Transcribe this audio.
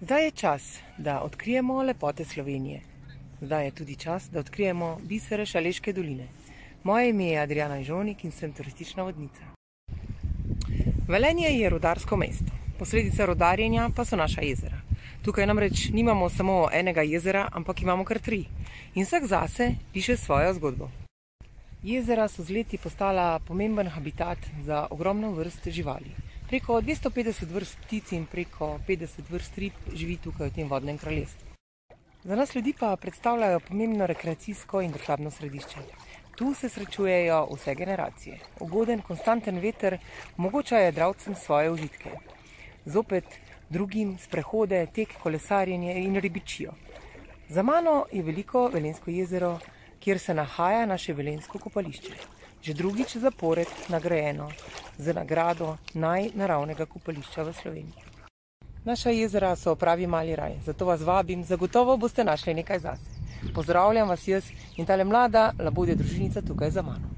Zdaj je čas, da odkrijemo lepote Slovenije. Zdaj je tudi čas, da odkrijemo bisere Šaleške doline. Moje ime je Adriana Žonik in sem turistična vodnica. Velenje je rodarsko mesto. Posledica rodarjenja pa so naša jezera. Tukaj namreč nimamo samo enega jezera, ampak imamo kar tri. In vsak zase piše svojo zgodbo. Jezera so z leti postala pomemben habitat za ogromno vrst živali. Preko 250 vrst ptic in preko 50 vrst rib živi tukaj v tem vodnem kraljestvu. Za nas ljudi pa predstavljajo pomembno rekreacijsko in družabno središče. Tu se srečujejo vse generacije. Ugoden, konstanten veter omogoča jedravcem svoje užitke. Zopet drugim sprehode, tek, kolesarjenje in ribičijo. Za mano je veliko Velensko jezero, kjer se nahaja naše Velensko kopališče. Že drugič zapored nagrajeno z nagrado najnaravnega kopališča v Sloveniji. Naša jezera so pravi mali raj, zato vas vabim, zagotovo boste našli nekaj zase. Pozdravljam vas jaz in tale mlada labodja družinica tukaj za mano.